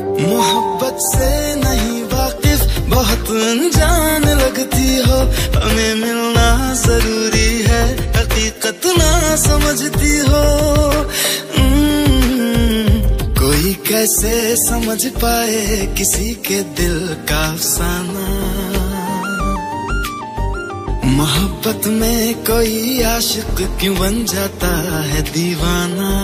मोहब्बत से नहीं वाकिफ, बहुत अनजान लगती हो। हमें मिलना ज़रूरी है, हकीकत ना समझती हो। हम्म, कोई कैसे समझ पाए किसी के दिल का अफसाना। मोहब्बत में कोई आशिक क्यों बन जाता है दीवाना?